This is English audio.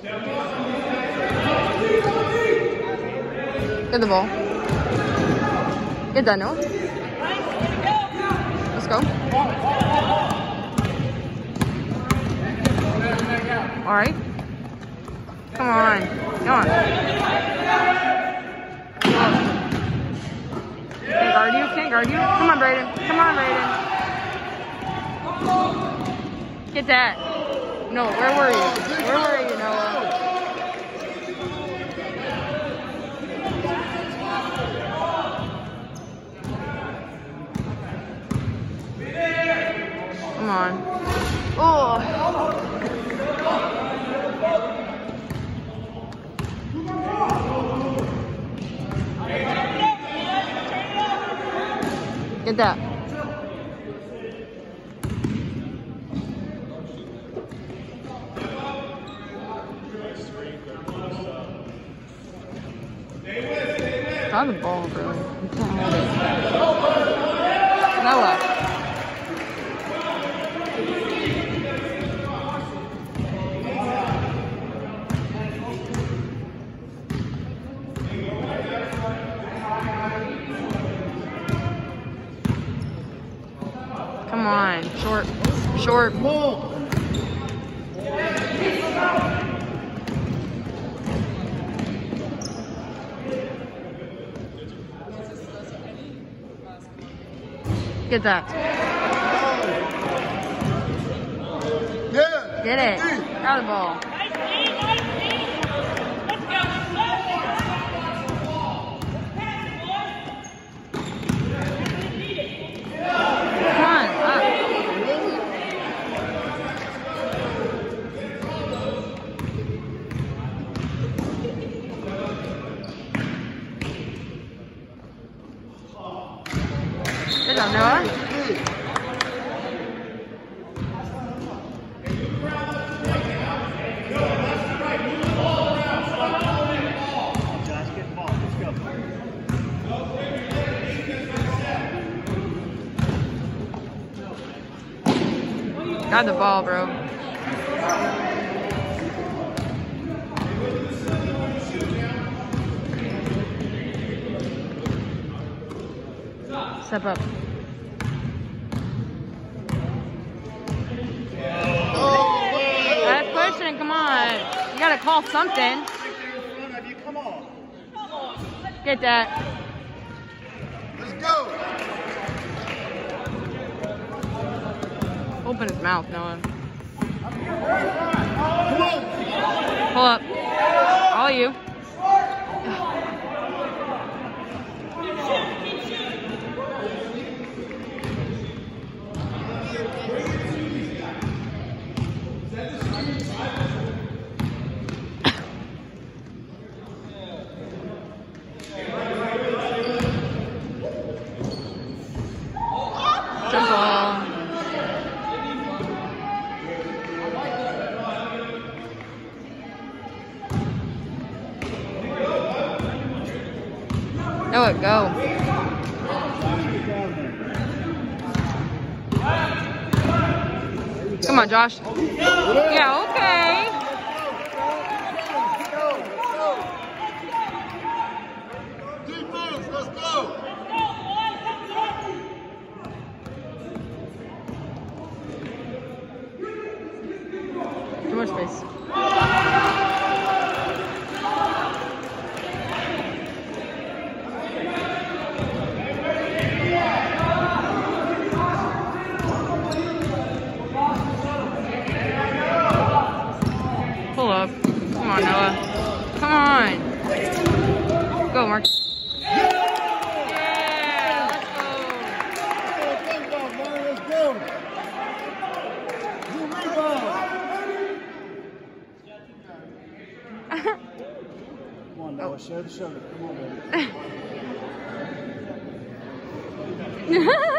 Get the ball. Get Daniel. Let's go. All right. Come on. Come on. Can't guard you. Can't guard you. Come on, Brayden. Come on, Brayden. Get that. No, where were you? Where were you, Noah? Come on. Oh. Get that. Draw the ball, bro. You can't hold it. Noah. Come on, short, short. Get that. Yeah. Get it. Grab the ball. Come on, up. Job, Noah. Got the ball, bro. Step up. Gotta call something. In front of you. Come on. Get that. Let's go. Open his mouth, Noah. Come on. Pull up. All you. Good ball. Noah, go. Come on, Josh. Yeah, okay. Defense, let's go. Much space. Pull up. Come on, Noah. Come on. Go, Mark. Yeah, let's go. Let's go, man. Let's go. You rebound. Noah. Share the shoulder. Come on, baby.